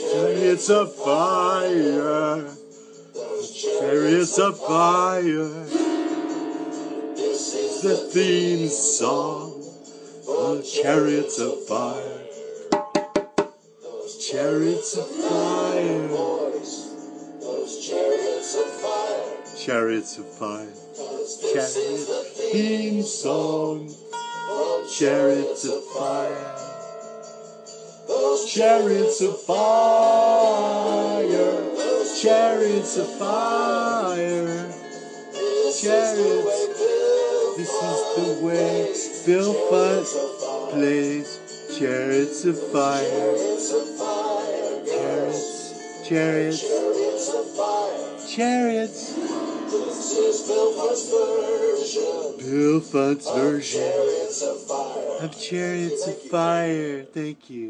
chariots of fire, chariots of fire. The theme song of chariots of fire, chariots of fire, chariots of fire, chariots theme song, chariots of fire. Chariots of fire, chariots of fire, chariots. This is the way Bill Fudd plays chariots of fire. Chariots, chariots, chariots. Bill Fudd's version of chariots of fire. Thank you.